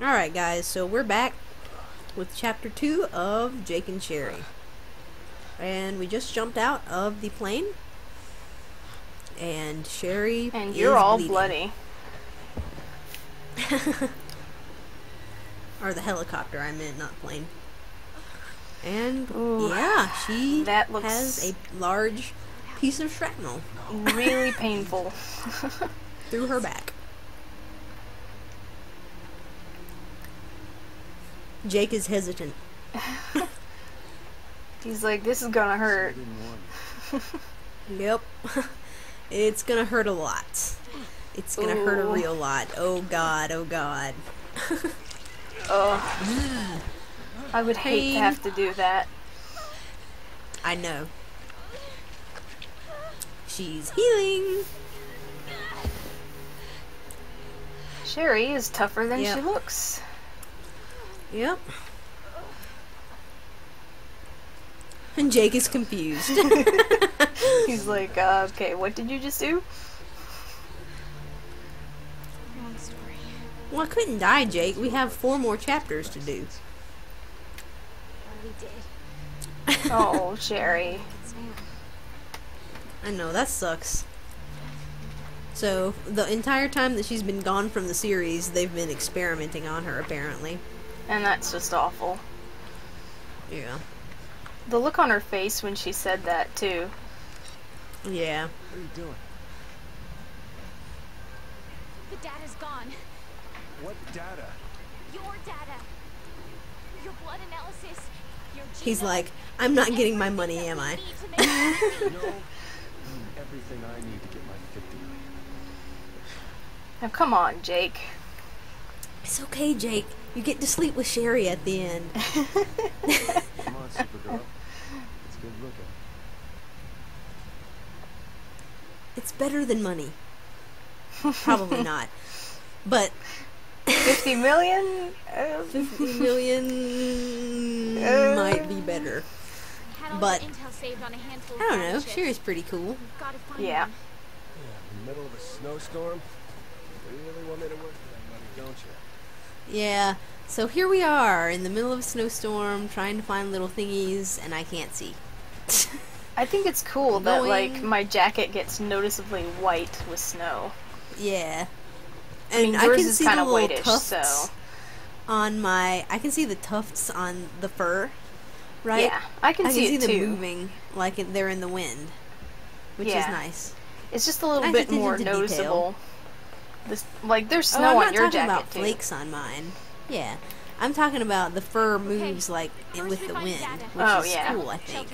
Alright, guys, so we're back with chapter 2 of Jake and Sherry. And we just jumped out of the plane. And Sherry. And you're all bleeding. bloody. Or the helicopter, I meant, not plane. And Ooh, yeah, she that looks- has a large piece of shrapnel Really painful. through her back. Jake is hesitant. He's like, this is gonna hurt. Yep. it's gonna hurt a lot. It's gonna hurt a real lot. Oh god, oh god. Ugh. I would hate Pain. to have to do that. I know. She's healing. Sherry is tougher than Yep. she looks. Yep. And Jake is confused. He's like, uh, okay, what did you just do? Long story. well, I couldn't die, Jake. We have four more chapters to do. Well, we did. Oh, Sherry. I know, that sucks. So, the entire time that she's been gone from the series, they've been experimenting on her, apparently. And that's just awful. Yeah. The look on her face when she said that, too. Yeah. What are you doing? The data's gone. What data? Your data. Your blood analysis. Your He's like, I'm not getting my money, am I? we need to make You know, everything I need to get my 50 million. Now, come on, Jake. It's okay, Jake. You get to sleep with Sherry at the end. Come on, Supergirl. Let's get looking. It's better than money. Probably not. But 50 million? Uh, 50 million Uh. might be better. But- the intel saved on a handful I don't know. Sherry's pretty cool. We've got to find Yeah. Yeah, in the middle of a snowstorm. You really want me to work for that money, don't you? Yeah. So here we are in the middle of a snowstorm trying to find little thingies and I can't see. I think it's cool that, like, my jacket gets noticeably white with snow. yeah. I And mean, I, yours can is see the little whitish, tufts so- on my I can see the tufts on the fur. Right? Yeah, I can I see can see it them too. moving like they're in the wind. Which is nice. It's just a little I bit more noticeable. detail. Noticeable. This, like, there's Oh, snow I'm on not your talking jacket about too. flakes on mine. Yeah. I'm talking about the fur moves like i- first with the wind, data. which Oh, is yeah. cool, I think.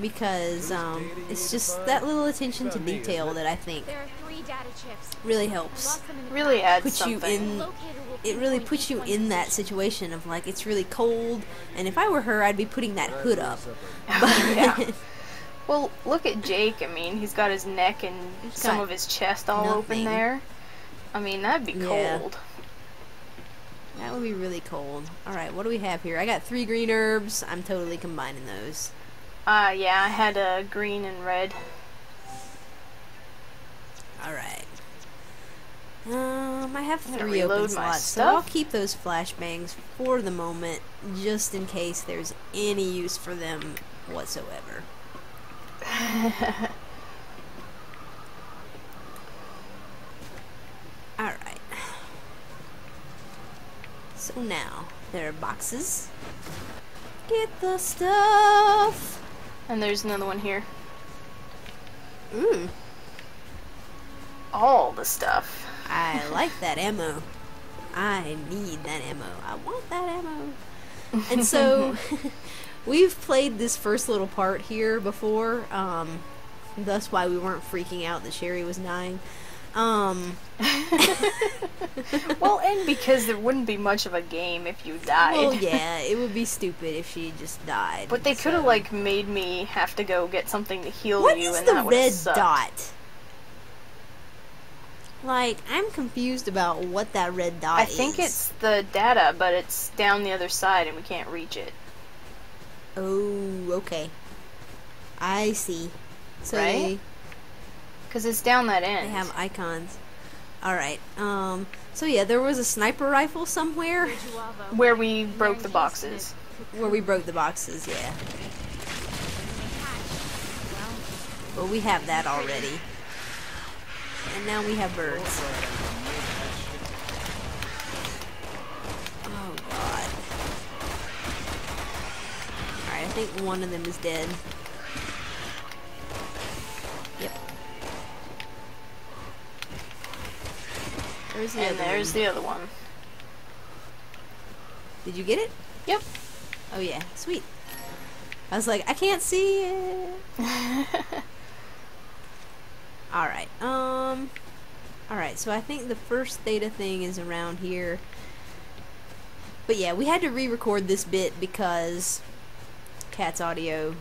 Because um, it's just that little attention to detail that I think There are three data chips. really helps. lost them in the Really adds Puts you in it really puts you in that situation of like it's really cold and if I were her I'd be putting that hood up. yeah. Well, look at Jake. I mean, he's got his neck and He's some of his chest all open there. I mean, that'd be Yeah. cold. That would be really cold. Alright, what do we have here? I got three green herbs. I'm totally combining those. Uh, yeah, I had a green and red. Alright. Um, I have three open slots, so I'll keep those flashbangs for the moment, just in case there's any use for them whatsoever. Alright. So now, there are boxes. Get the stuff! And there's another one here. Mmm, All the stuff. I like that ammo. I need that ammo. I want that ammo. And so, we've played this first little part here before. Um, that's why we weren't freaking out that Sherry was dying. Um, well, and because there wouldn't be much of a game if you died. well, yeah, it would be stupid if she just died. But they could have like made me have to go get something to heal What you, is and the that would red sucked. dot? Like, I'm confused about what that red dot I is. I think it's the data, but it's down the other side, and we can't reach it. Oh, okay. I see. So Right? They, Because it's down that end. they have icons. Alright, um, so yeah, there was a sniper rifle somewhere Where we broke the boxes. where we broke the boxes, yeah. Well, we have that already. And now we have birds. Oh, God. Alright, I think one of them is dead. There's the And other there's one. the other one. Did you get it? Yep. Oh yeah, sweet. I was like, I can't see it. Alright, um Alright, so I think the first data thing is around here. But yeah, we had to re-record this bit because Kat's audio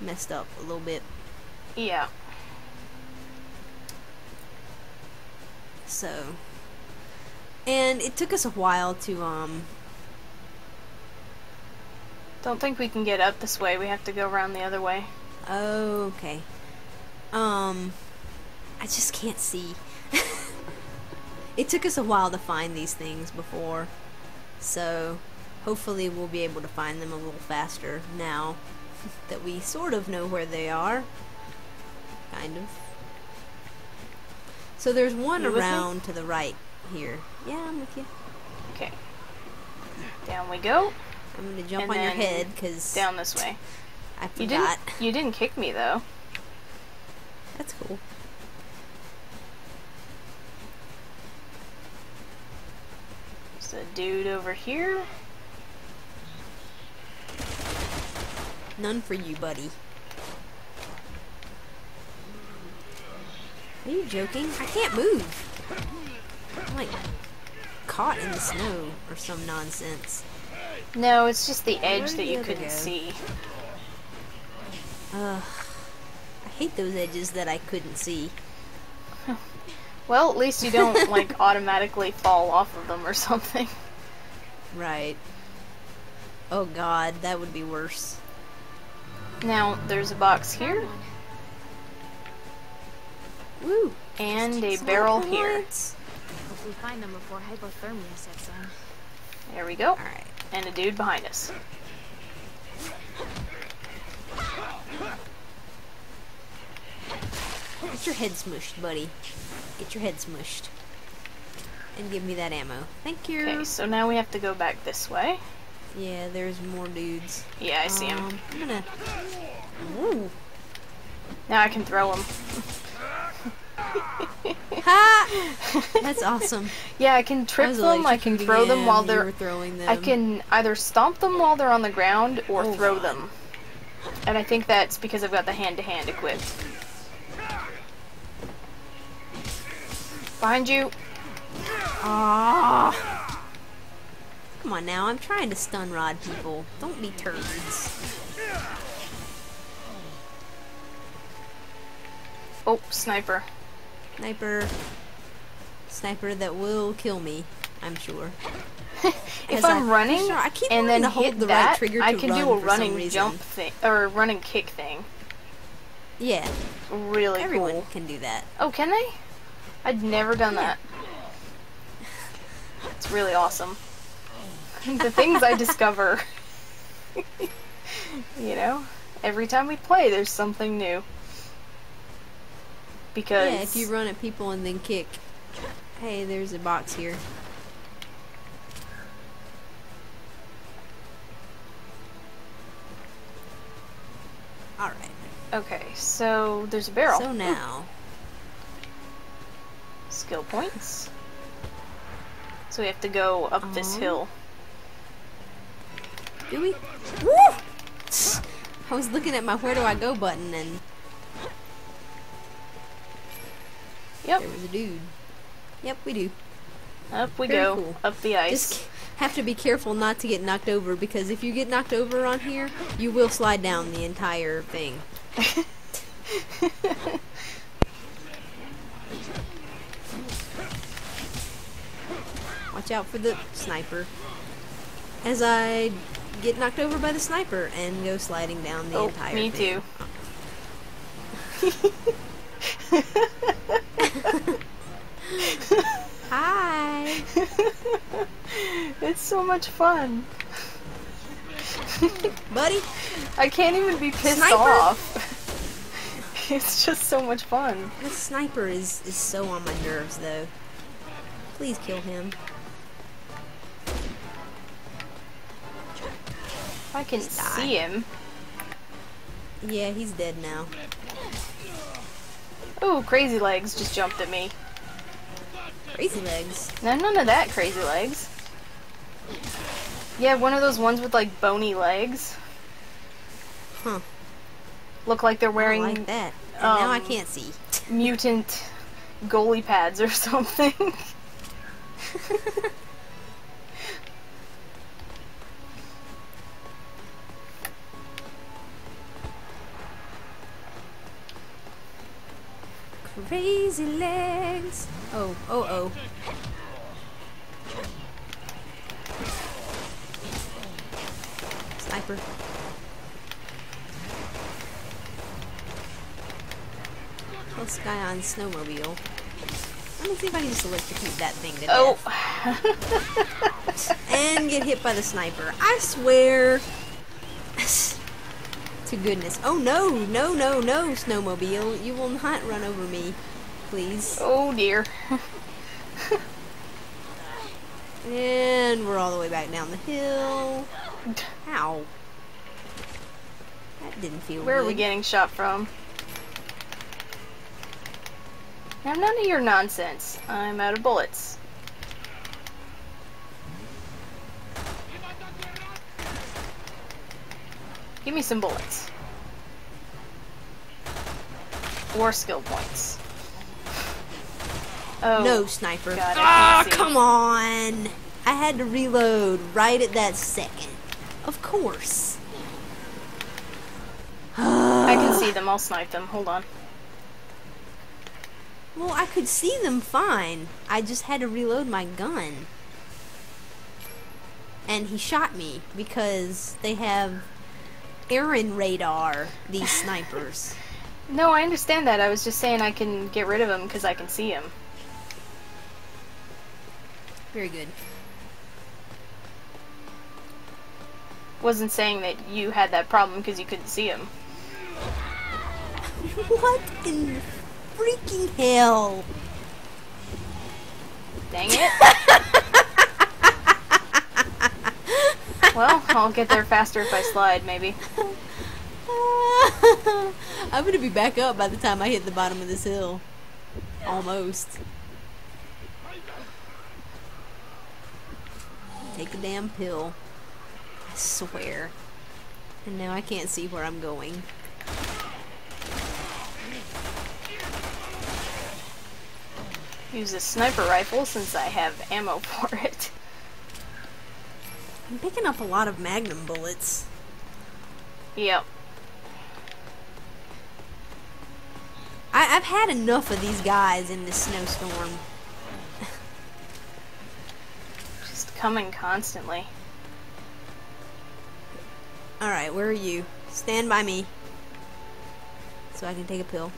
messed up a little bit. Yeah. So and it took us a while to um Don't think we can get up this way. We have to go around the other way. Okay. Um, I just can't see. it took us a while to find these things before, so hopefully we'll be able to find them a little faster now that we sort of know where they are. Kind of. So there's one You around to the right here. Yeah, I'm with you. Okay. Down we go. I'm gonna jump And on your head because Down this way. I forgot. You didn't. You didn't kick me though. That's cool. There's a dude over here. None for you, buddy. Are you joking? I can't move. I'm like caught in the snow or some nonsense. No, it's just the edge that you couldn't go? see. Ugh. I hate those edges that I couldn't see. Well, at least you don't like automatically fall off of them or something. Right. Oh god, that would be worse. Now there's a box here Woo! and a barrel here. lights. Hope we find them before hypothermia sets in. There we go. Alright. And a dude behind us. Get your head smushed, buddy. Get your head smushed. And give me that ammo. Thank you. Okay, so now we have to go back this way. Yeah, there's more dudes. Yeah, I see him. Um, I'm gonna. Ooh. Now I can throw him. Ha! That's awesome. Yeah, I can trip was them. I can throw them while they're. throwing them. I can either stomp them while they're on the ground or Oh, throw God. them. And I think that's because I've got the hand-to-hand equipped. Behind you. Ah! Come on now, I'm trying to stun rod people. Don't be turds. Oh, sniper. Sniper. Sniper that will kill me, I'm sure. If As I'm I- running sure, I keep and then hold hit the right that, trigger I can do a running jump thing or a running kick thing. Yeah, Really everyone cool. can do that. Oh, can they? I'd never done that. It's really awesome. the things I discover. you know, every time we play, there's something new. Because Yeah, if you run at people and then kick. Hey, there's a box here. Alright. okay, so there's a barrel. So now. Skill points. So we have to go up this Uh-huh. hill. Do we? Woo! I was looking at my where do I go button and Yep, there was a dude. Yep, we do. up we very go. cool. Up the ice. Just have to be careful not to get knocked over because if you get knocked over on here, you will slide down the entire thing. Watch out for the sniper. As I get knocked over by the sniper and go sliding down the oh, entire me thing. Me too. Oh. it's so much fun. Buddy, I can't even be pissed Sniper? off. it's just so much fun. this sniper is, is so on my nerves, though. Please kill him. I can see him. Yeah, he's dead now. Ooh, crazy legs just jumped at me. Crazy legs. No, none of that crazy legs. Yeah, one of those ones with like bony legs. Huh. Look like they're I wearing like that. And now I um, can't see. mutant goalie pads or something. Crazy legs. Oh, oh, oh. Sniper. Plus guy on snowmobile. Let me see if I can just electrocute that thing to oh. death. And get hit by the sniper. I swear. To goodness. Oh no, no, no, no, snowmobile. You will not run over me. Please. oh dear. And we're all the way back down the hill. Ow. That didn't feel Where are we getting shot from? Now, none of your nonsense. I'm out of bullets. Give me some bullets. Or skill points. Oh, No, sniper. God, ah, come on. I had to reload right at that second. Of course. I can see them. I'll snipe them. Hold on. Well, I could see them fine. I just had to reload my gun. And he shot me because they have Aaron radar, these snipers. No, I understand that. I was just saying I can get rid of them because I can see them. Very good. Wasn't saying that you had that problem because you couldn't see them. What in freaking hell? Dang it. well, I'll get there faster if I slide, maybe. I'm gonna be back up by the time I hit the bottom of this hill. Almost. Take a damn pill. I swear. And now I can't see where I'm going. Use a sniper rifle since I have ammo for it. I'm picking up a lot of magnum bullets. Yep. I, I've had enough of these guys in this snowstorm. Just coming constantly. Alright, where are you? Stand by me. So I can take a pill.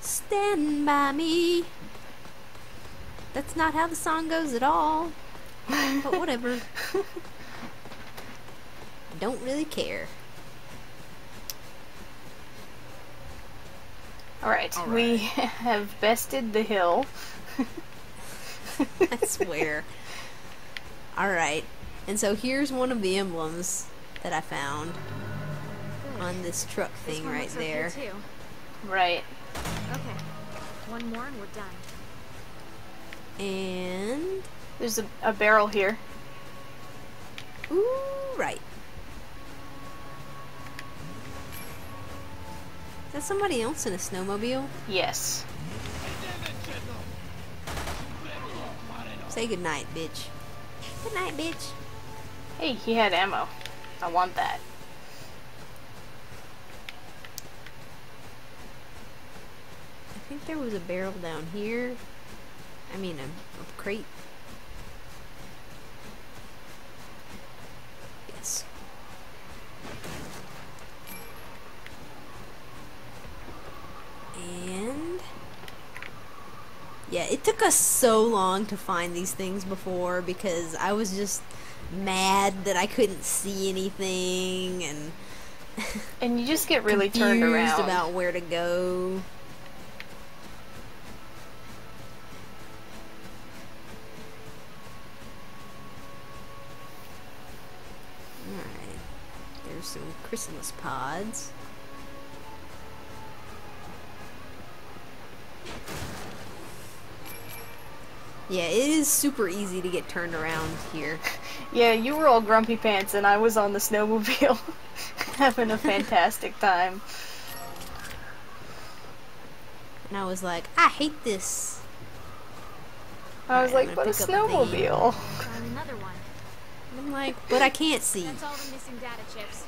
Stand by me. That's not how the song goes at all. But whatever. Don't really care. Alright, All we have bested the hill. I swear. Alright. And so here's one of the emblems that I found hmm. on this truck This thing one right looks okay, there. too. Right. Okay. One more and we're done. And There's a, a barrel here. ooh, right. Is that somebody else in a snowmobile? Yes. Say goodnight, bitch. Good night, bitch. Hey, he had ammo. I want that. I think there was a barrel down here. I mean, a, a crate. Yes. And Yeah, it took us so long to find these things before because I was just mad that I couldn't see anything and And you just get really turned around. about where to go. Chrysalis pods. Yeah, it is super easy to get turned around here. Yeah, you were all grumpy pants, and I was on the snowmobile, having a fantastic time. And I was like, I hate this. I was Alright, like, I'm "But a gonna pick up the snowmobile." Another one. I'm like, but I can't see. That's all the missing data chips.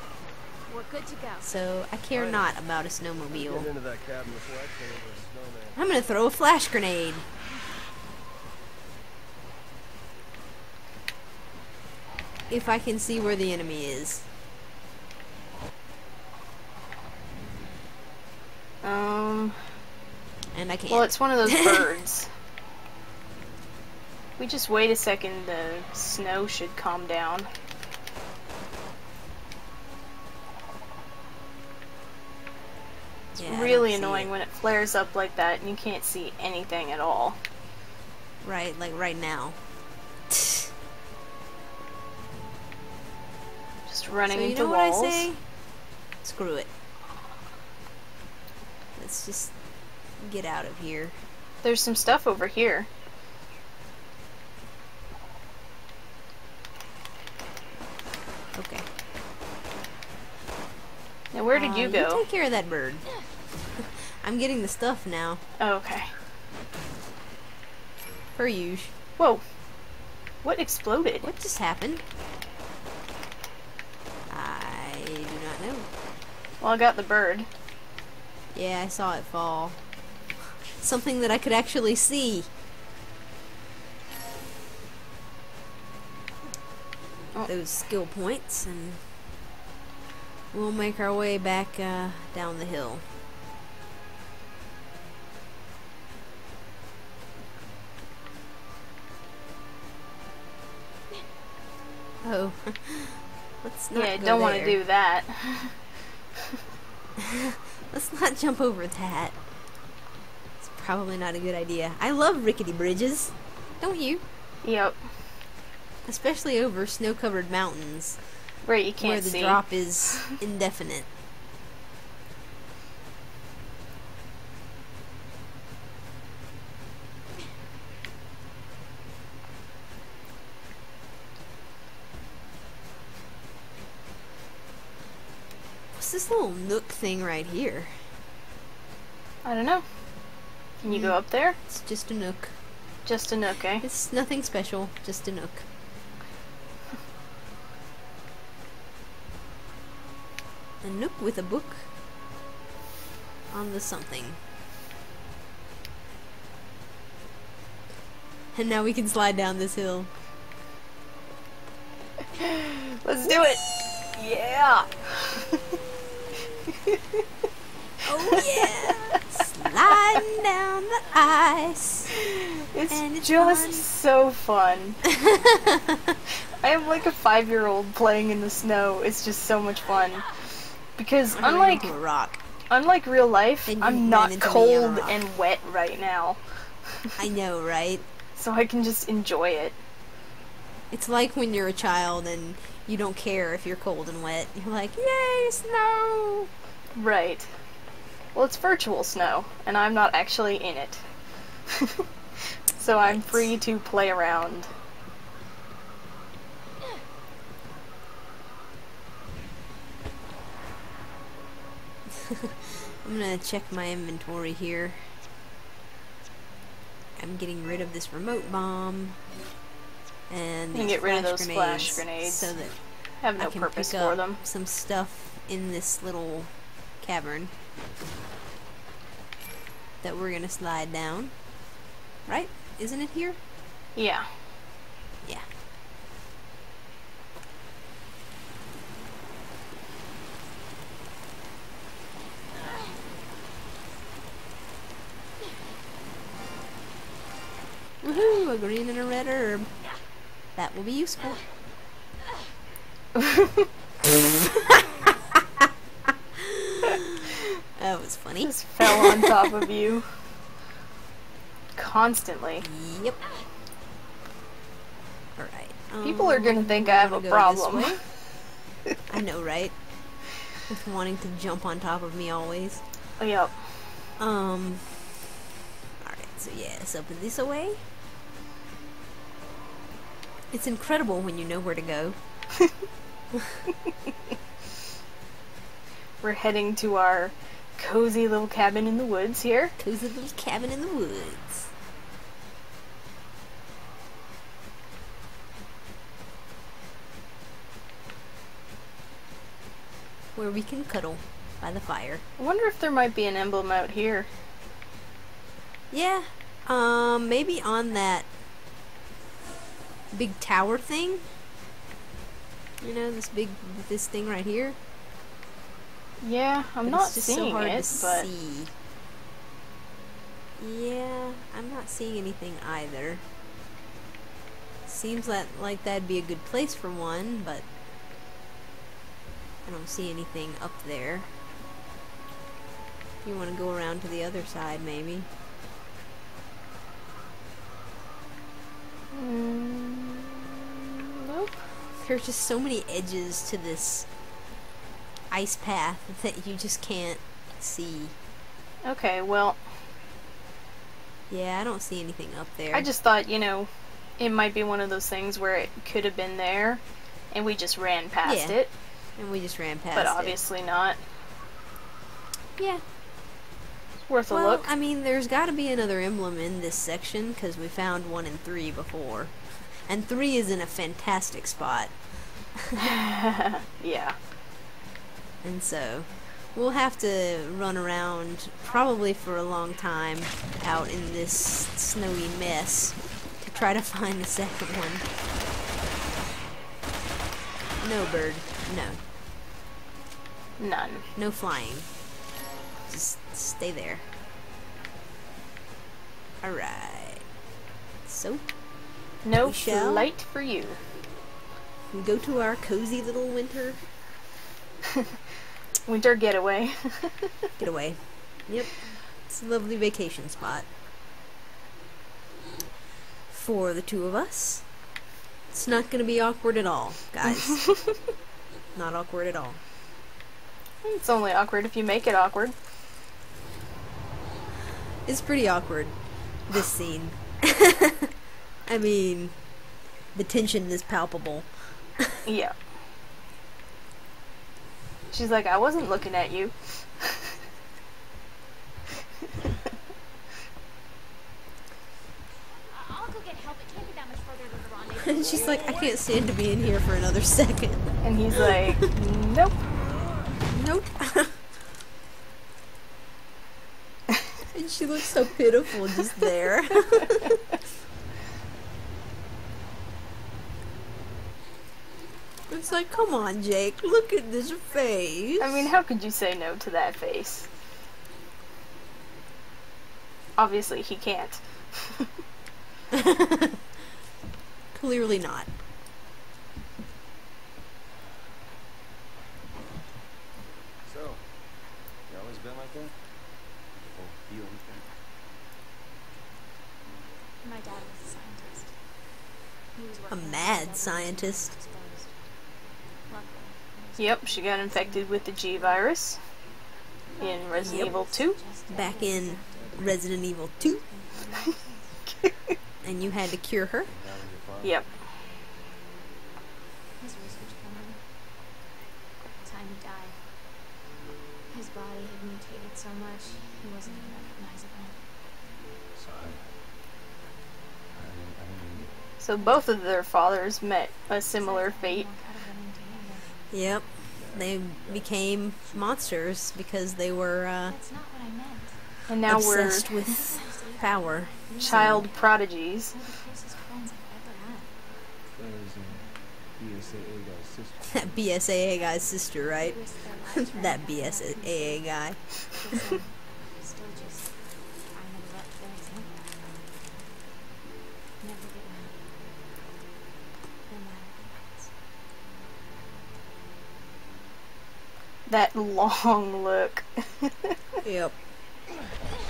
We're good to go. So I care Alright. not about a Get snowmobile. into that cabin before I turn into a snowman. I'm gonna throw a flash grenade. If I can see where the enemy is. Um, And I can't. well, it's one of those birds. We just wait a second, the snow should calm down. It's Yeah, really annoying it. when it flares up like that and you can't see anything at all. Right, like right now. Just running so you into know walls. what I say? Screw it. Let's just get out of here. There's some stuff over here. Okay. Now, where did Uh, you go? take care of that bird. I'm getting the stuff now. Oh, okay. Per usual. Whoa. What exploded? What just happened? I do not know. Well, I got the bird. Yeah, I saw it fall. Something that I could actually see. Oh. Those skill points, and we'll make our way back uh, down the hill. Oh, let's not yeah, don't want to do that. Let's not jump over that. It's probably not a good idea. I love rickety bridges. Don't you? yep. Especially over snow-covered mountains Right, you where can't see. Where the see. drop is indefinite. What's this little nook thing right here? I don't know. Can you go Hmm. up there? It's just a nook. Just a nook, eh? It's nothing special, just a nook. A nook with a book on the something. And now we can slide down this hill. Let's do it! Yeah! Oh yeah! Sliding down the ice. It's it's just fun. so fun. I am like a five year old playing in the snow. It's just so much fun. Because I'm unlike a rock. unlike real life, I'm not into me on a cold and wet right now. I know, right? So I can just enjoy it. It's like when you're a child and you don't care if you're cold and wet. You're like, yay, snow! Right. Well, it's virtual snow, and I'm not actually in it. so I'm free to play around. I'm gonna check my inventory here. I'm getting rid of this remote bomb and these get rid of those grenades flash grenades. so that I have I no can purpose pick for up them. some stuff in this little cavern that we're gonna slide down. Right? Isn't it here? Yeah. Yeah. Woohoo! A green and a red herb. That will be useful. That was funny. Just fell on top of you. Constantly. Yep. Alright. People are gonna um, think I have a wanna go this problem. I know, right? With wanting to jump on top of me always. Yep. Um. Alright, so yes, up this away. It's incredible when you know where to go. We're heading to our cozy little cabin in the woods here. Cozy little cabin in the woods. Where we can cuddle by the fire. I wonder if there might be an emblem out here. Yeah. Um, maybe on that big tower thing. You know, this big this thing right here. Yeah, I'm But not seeing so hard it, to but see. Yeah, I'm not seeing anything either. Seems that like that'd be a good place for one, but I don't see anything up there. You want to go around to the other side, maybe? mm, nope. There's just so many edges to this ice path that you just can't see. Okay, well, Yeah, I don't see anything up there. I just thought, you know, it might be one of those things where it could have been there, and we just ran past Yeah, it, and we just ran past but it. But obviously not. Yeah, It's worth well, a look. I mean, there's got to be another emblem in this section because we found one in three before, and three is in a fantastic spot, yeah. And so we'll have to run around probably for a long time out in this snowy mess to try to find the second one. No bird, no, None. no flying. Just stay there. Alright. So, No flight for you. go to our cozy little winter Winter getaway. getaway. Yep. It's a lovely vacation spot. For the two of us. It's not gonna be awkward at all, guys. not awkward at all. it's only awkward if you make it awkward. It's pretty awkward, this scene. I mean, the tension is palpable. Yeah. She's like, I wasn't looking at you. I'll go get help. It can't be that much further than the rendezvous. And she's like, I can't stand to be in here for another second. And he's like, nope. Nope. and she looks so pitiful just there. It's like, come on, Jake, look at this face. I mean, how could you say no to that face? Obviously, he can't. Clearly not. So, you always been like that? Oh, you always been? My dad was a scientist. He was A mad something scientist. exposed. Luckily, he was Yep, she got infected with the G virus in Resident Yep. Evil 2. Back in Resident Evil 2. and you had to cure her. Down with your father? Yep. his research company. Time he died. His body had mutated so much he wasn't even recognizable. Sorry. I didn't, I didn't mean to- So both of their fathers met a similar fate. Anyone could have been into him, Yep. They became monsters because they were uh, That's not what I meant. And now obsessed we're with power. child prodigies. One of the closest friends I've ever had. That was, uh, BSAA guy's sister. That guy's sister, right? Risked their lives for that him. BSAA guy. That long look. Yep.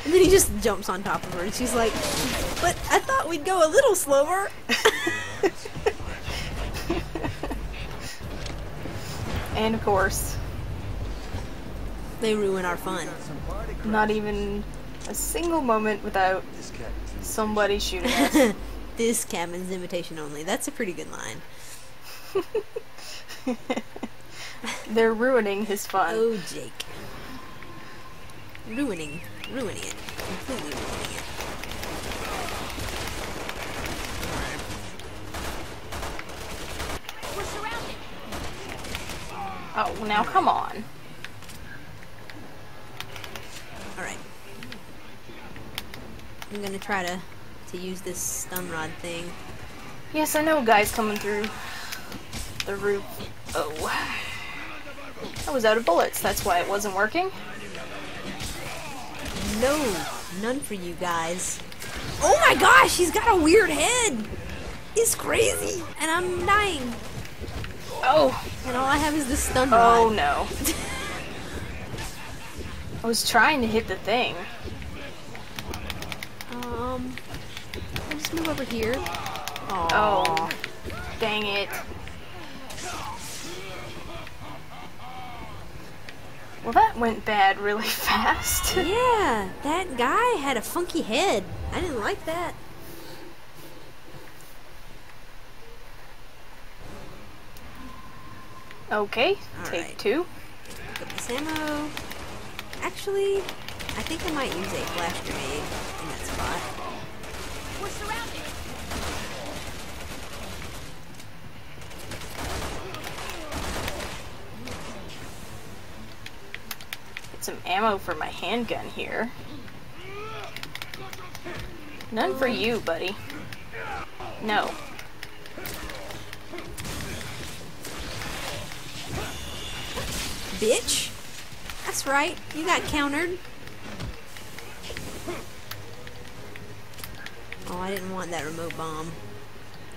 And then he just jumps on top of her, and she's like, "But I thought we'd go a little slower." and of course, They ruin our fun. not even a single moment without This cat is somebody shooting us. this cabin's invitation only. That's a pretty good line. They're ruining his fun. Oh, Jake. Ruining, ruining it, completely ruining it. We're surrounded. Oh, now come on. All right. I'm gonna try to to use this stun rod thing. Yes, I know guys coming through the roof. Oh. I was out of bullets, that's why it wasn't working. No, none for you guys. Oh my gosh, he's got a weird head. He's crazy, and I'm dying. Oh, And all I have is this stun rod. oh no. I was trying to hit the thing. Um, I'll just move over here. Oh, dang it. Well, that went bad really fast. Yeah, that guy had a funky head. I didn't like that. okay, All take right. two. Put this ammo. Actually, I think I might use a flash grenade in that spot. We're surrounded. Some ammo for my handgun here. None for you, buddy. No. Bitch! That's right, you got countered. Oh, I didn't want that remote bomb.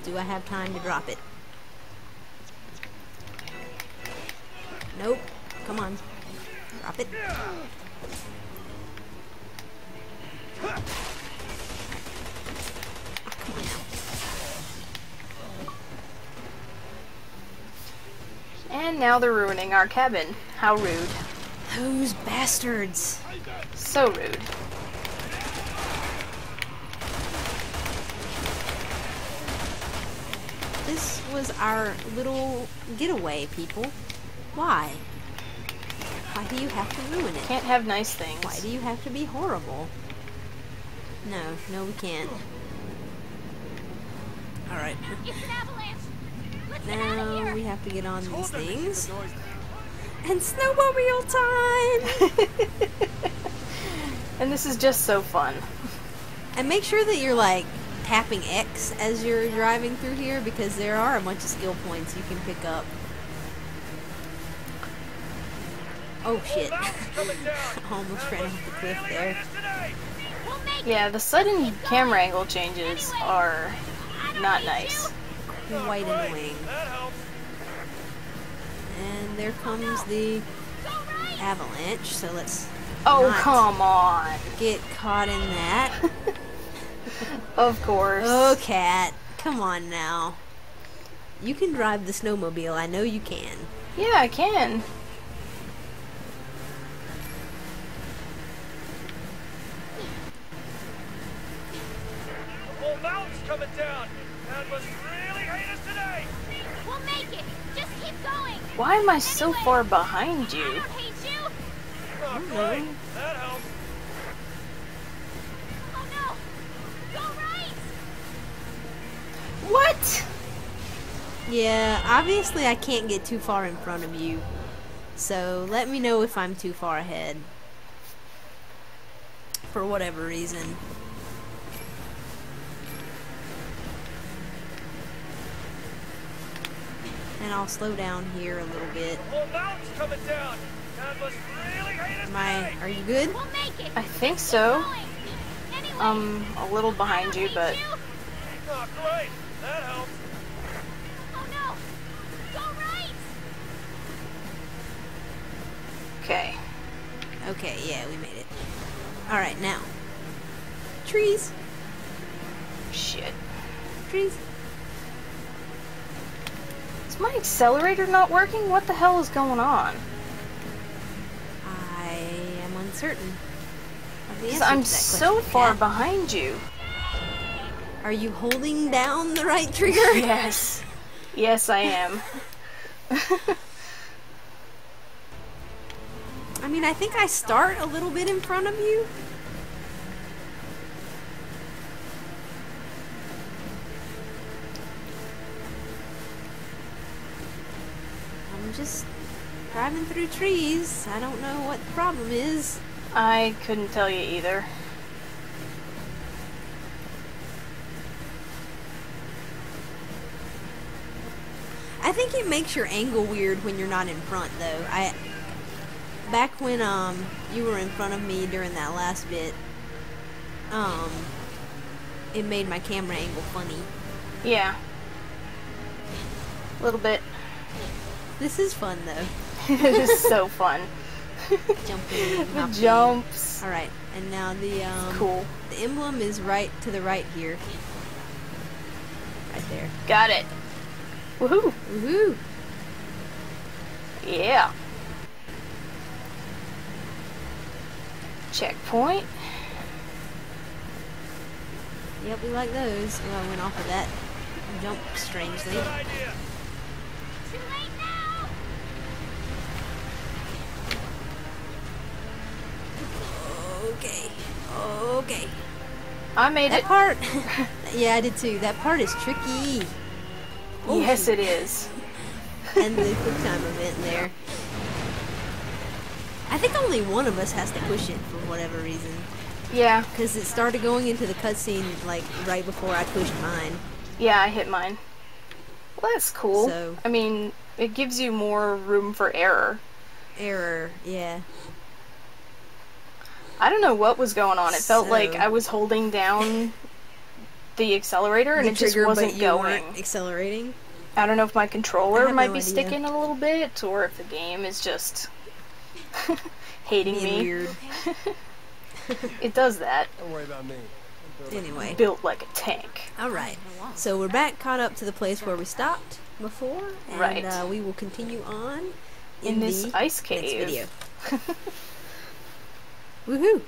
Do I have time to drop it? Nope. Come on. It. Come on now. And now they're ruining our cabin. How rude. Those bastards. So rude. This was our little getaway, people. Why? Why do you have to ruin it? Can't have nice things. Why do you have to be horrible? No, no, we can't. Alright, It's an avalanche. Let's get out of now here. we have to get on these things. The noise- And snowmobile time! and this is just so fun. and make sure that you're like tapping X as you're driving through here because there are a bunch of skill points you can pick up. Oh shit. Almost ran off the cliff there. Yeah, the sudden camera angle changes are not nice. Quite annoying. That helps. And there comes the it. Go right. avalanche, so let's Oh, come on. get caught in that. Of course. oh, Kat. Come on now. You can drive the snowmobile, I know you can. Yeah, I can. The whole mountain's coming down. Dad must really hate us today. We'll make it. Just keep going. Why am I so far behind you? don't hate you. Oh, great. That helps. Oh no. Go right. What? Yeah, obviously I can't get too far in front of you. So let me know if I'm too far ahead. For whatever reason. And I'll slow down here a little bit. The whole mountain's coming down. Dad must really hate us Am I, are you good? We'll make it. I think so. Going. Anyway, Um, a little behind you, but Oh, great. That helps. Oh no. Go right. Okay. Okay, yeah, we made it. Alright, now. Trees. Shit. Trees. Is my accelerator not working? What the hell is going on? I am uncertain. Of the 'Cause answer I'm so question, far behind you. Are you holding down the right trigger? Yes. Yes, I am. I mean, I think I start a little bit in front of you. Driving through trees. I don't know what the problem is. I couldn't tell you either. I think it makes your angle weird when you're not in front, though. I back when um you were in front of me during that last bit, um, it made my camera angle funny. Yeah. A little bit. This is fun though. it is so fun. Jumping, The hopping. jumps. All right, and now the um Cool. the emblem is right to the right here. Right there. Got it. Woohoo. Woohoo! Yeah. Checkpoint. Yep, we like those. Oh, I went off of that jump strangely. Too late now! Okay. Okay. I made That it. part. yeah, I did too. That part is tricky. Yes, oh. it is. and the quick time event there. I think only one of us has to push it for whatever reason. Yeah. Because it started going into the cutscene like right before I pushed mine. Yeah, I hit mine. Well, that's cool. So- I mean, it gives you more room for error. Error, yeah. I don't know what was going on. It felt like I was holding down the accelerator and The it just wasn't but you going. weren't accelerating. I don't know if my controller might no be idea. sticking a little bit or if the game is just hating Being me. weird. It does that. Don't worry about me. Built Anyway, Built like a tank. all right. So we're back, caught up to the place where we stopped before, and Right. uh, we will continue on In this the ice next cave. video. Woohoo!